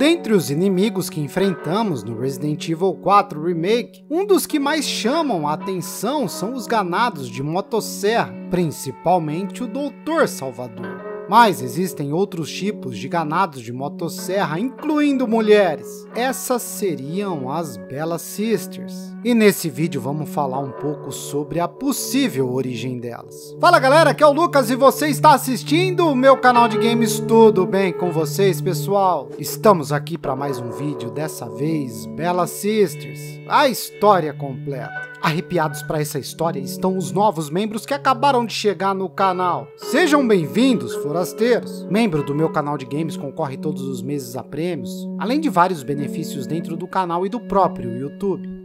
Dentre os inimigos que enfrentamos no Resident Evil 4 Remake, um dos que mais chamam a atenção são os ganados de motosserra, principalmente o Doutor Salvador. Mas existem outros tipos de ganados de motosserra, incluindo mulheres. Essas seriam as Bella Sisters. E nesse vídeo vamos falar um pouco sobre a possível origem delas. Fala galera, aqui é o Lucas e você está assistindo o meu canal de games Tudo Bem com vocês, pessoal? Estamos aqui para mais um vídeo, dessa vez Bella Sisters, a história completa. Arrepiados para essa história estão os novos membros que acabaram de chegar no canal. Sejam bem-vindos, forasteiros! Membro do meu canal de games concorre todos os meses a prêmios, além de vários benefícios dentro do canal e do próprio YouTube.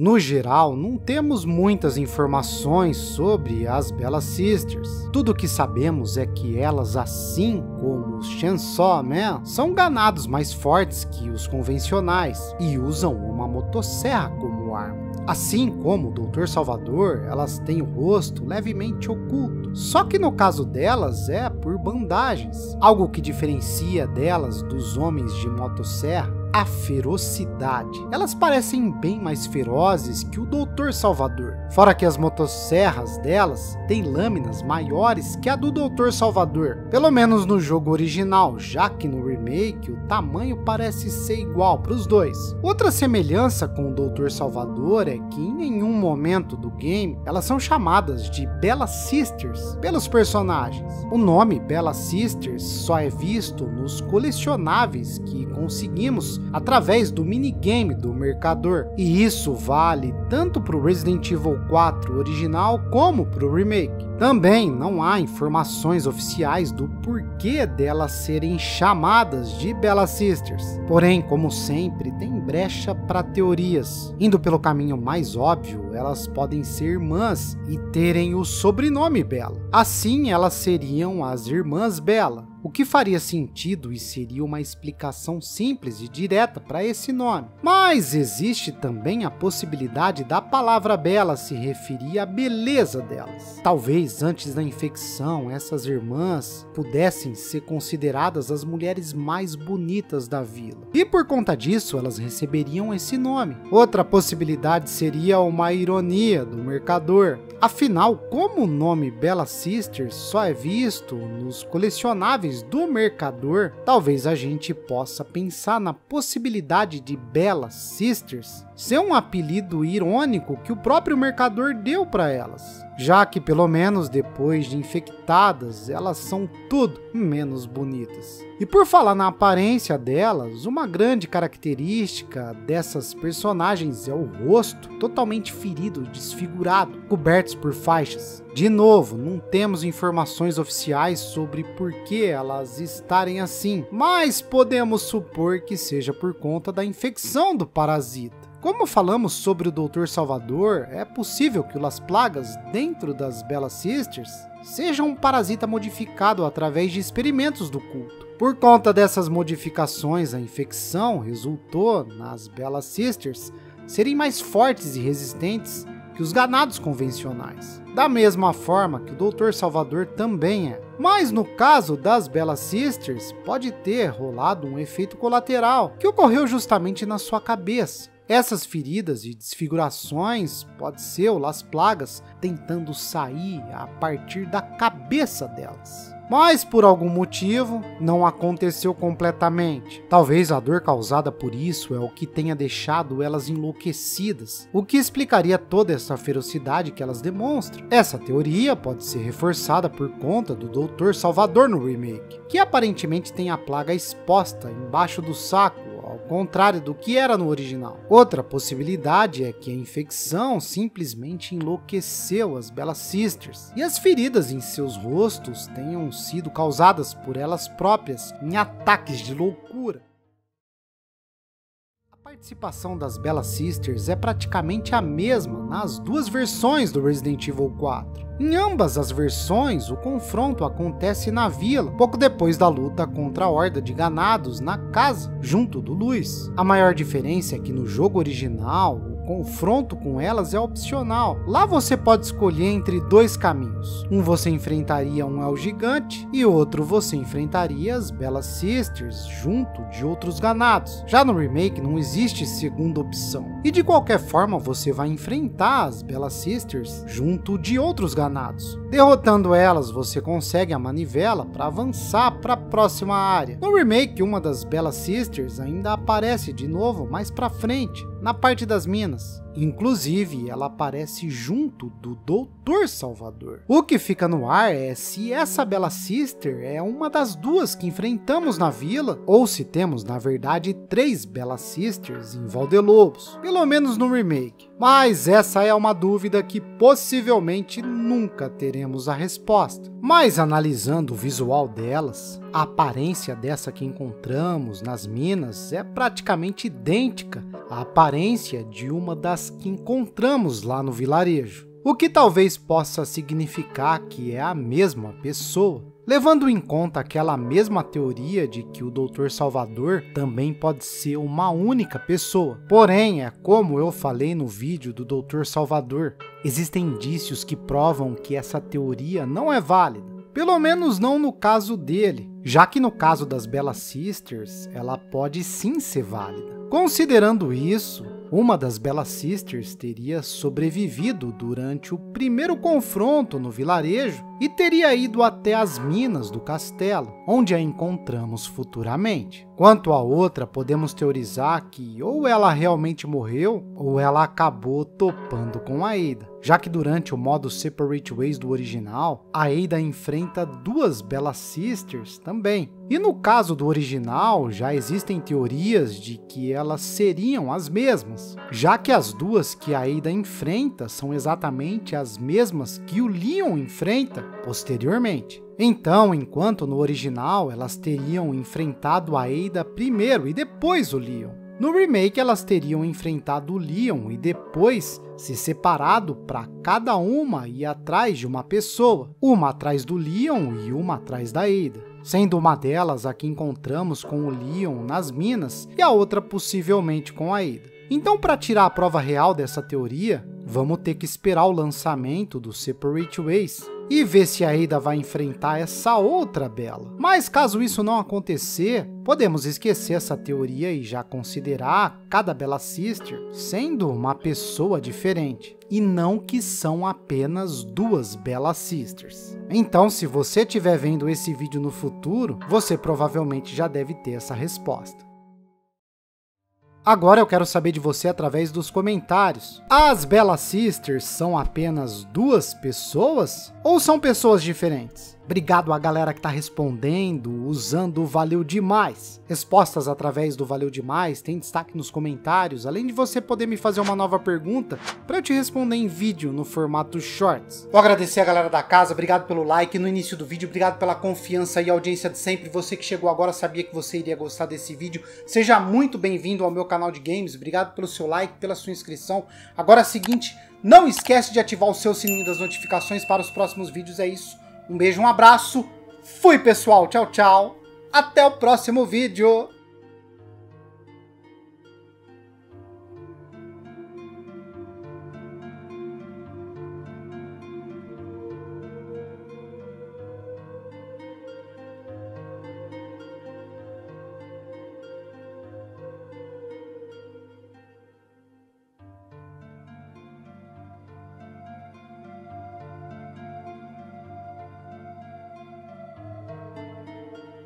No geral, não temos muitas informações sobre as Bella Sisters. Tudo o que sabemos é que elas, assim como os Chainsaw Man, são ganados mais fortes que os convencionais e usam uma motosserra como arma. Assim como o Doutor Salvador, elas têm o rosto levemente oculto. Só que no caso delas é por bandagens, algo que diferencia delas dos homens de motosserra a ferocidade. Elas parecem bem mais ferozes que o Doutor Salvador. Fora que as motosserras delas têm lâminas maiores que a do Doutor Salvador. Pelo menos no jogo original, já que no remake o tamanho parece ser igual para os dois. Outra semelhança com o Doutor Salvador é que em nenhum momento do game elas são chamadas de Bella Sisters pelos personagens. O nome Bella Sisters só é visto nos colecionáveis que conseguimos através do minigame do mercador. E isso vale tanto para o Resident Evil 4 original como para o remake. Também não há informações oficiais do porquê delas serem chamadas de Bella Sisters. Porém, como sempre, tem brecha para teorias. Indo pelo caminho mais óbvio, elas podem ser irmãs e terem o sobrenome Bella. Assim, elas seriam as irmãs Bella o que faria sentido e seria uma explicação simples e direta para esse nome. Mas existe também a possibilidade da palavra bela se referir à beleza delas. Talvez antes da infecção, essas irmãs pudessem ser consideradas as mulheres mais bonitas da vila. E por conta disso, elas receberiam esse nome. Outra possibilidade seria uma ironia do mercador. Afinal, como o nome Bella Sisters só é visto nos colecionáveis do mercador, talvez a gente possa pensar na possibilidade de Bella Sisters ser um apelido irônico que o próprio mercador deu para elas, já que pelo menos depois de infectadas, elas são tudo menos bonitas. E por falar na aparência delas, uma grande característica dessas personagens é o rosto totalmente ferido, desfigurado, cobertos por faixas. De novo, não temos informações oficiais sobre por que elas estarem assim, mas podemos supor que seja por conta da infecção do parasita. Como falamos sobre o Doutor Salvador, é possível que o Las Plagas, dentro das Bella Sisters, seja um parasita modificado através de experimentos do culto. Por conta dessas modificações, a infecção resultou nas Bella Sisters serem mais fortes e resistentes que os ganados convencionais. Da mesma forma que o Doutor Salvador também é. Mas no caso das Bella Sisters, pode ter rolado um efeito colateral que ocorreu justamente na sua cabeça. Essas feridas e desfigurações pode ser o Las Plagas tentando sair a partir da cabeça delas. Mas por algum motivo não aconteceu completamente. Talvez a dor causada por isso é o que tenha deixado elas enlouquecidas, o que explicaria toda essa ferocidade que elas demonstram. Essa teoria pode ser reforçada por conta do Doutor Salvador no remake, que aparentemente tem a plaga exposta embaixo do saco contrário do que era no original. Outra possibilidade é que a infecção simplesmente enlouqueceu as Bella Sisters, e as feridas em seus rostos tenham sido causadas por elas próprias em ataques de loucura participação das Bella Sisters é praticamente a mesma nas duas versões do Resident Evil 4. Em ambas as versões, o confronto acontece na vila, pouco depois da luta contra a horda de ganados na casa, junto do Luiz. A maior diferença é que no jogo original, confronto com elas é opcional. Lá você pode escolher entre dois caminhos. Um você enfrentaria um El Gigante e outro você enfrentaria as Belas Sisters junto de outros ganados. Já no remake não existe segunda opção. E de qualquer forma você vai enfrentar as Belas Sisters junto de outros ganados. Derrotando elas, você consegue a manivela para avançar para a próxima área. No remake, uma das Bella Sisters ainda aparece de novo mais para frente, na parte das minas. Inclusive, ela aparece junto do Doutor Salvador. O que fica no ar é se essa Bella Sister é uma das duas que enfrentamos na vila, ou se temos, na verdade, três Bella Sisters em Valdelobos, pelo menos no remake. Mas essa é uma dúvida que possivelmente nunca teremos a resposta. Mas analisando o visual delas, a aparência dessa que encontramos nas minas é praticamente idêntica à aparência de uma das que encontramos lá no vilarejo, o que talvez possa significar que é a mesma pessoa levando em conta aquela mesma teoria de que o Doutor Salvador também pode ser uma única pessoa. Porém, é como eu falei no vídeo do Doutor Salvador, existem indícios que provam que essa teoria não é válida. Pelo menos não no caso dele, já que no caso das Bella Sisters, ela pode sim ser válida. Considerando isso, uma das Bella Sisters teria sobrevivido durante o primeiro confronto no vilarejo e teria ido até as minas do castelo, onde a encontramos futuramente. Quanto à outra, podemos teorizar que ou ela realmente morreu ou ela acabou topando com a Ada, já que durante o modo Separate Ways do original, a Ada enfrenta duas Bella Sisters também. E no caso do original, já existem teorias de que elas seriam as mesmas, já que as duas que a Ada enfrenta são exatamente as mesmas que o Leon enfrenta posteriormente. Então, enquanto no original elas teriam enfrentado a Ada primeiro e depois o Leon, no remake, elas teriam enfrentado o Leon e depois se separado para cada uma ir atrás de uma pessoa, uma atrás do Leon e uma atrás da Ada. Sendo uma delas a que encontramos com o Leon nas minas e a outra possivelmente com a Ada. Então, para tirar a prova real dessa teoria, vamos ter que esperar o lançamento do Separate Ways, e ver se a Ada vai enfrentar essa outra Bela. Mas caso isso não acontecer, podemos esquecer essa teoria e já considerar cada Bella Sister sendo uma pessoa diferente, e não que são apenas duas Bella Sisters. Então, se você estiver vendo esse vídeo no futuro, você provavelmente já deve ter essa resposta. Agora eu quero saber de você através dos comentários. As Bella Sisters são apenas duas pessoas? Ou são pessoas diferentes? Obrigado a galera que está respondendo usando o Valeu Demais. Respostas através do Valeu Demais tem destaque nos comentários, além de você poder me fazer uma nova pergunta para eu te responder em vídeo no formato Shorts. Vou agradecer a galera da casa, obrigado pelo like no início do vídeo, obrigado pela confiança e audiência de sempre. Você que chegou agora sabia que você iria gostar desse vídeo. Seja muito bem-vindo ao meu canal de games, obrigado pelo seu like, pela sua inscrição. Agora é o seguinte, não esquece de ativar o seu sininho das notificações para os próximos vídeos, é isso. Um beijo, um abraço. Fui, pessoal. Tchau, tchau. Até o próximo vídeo.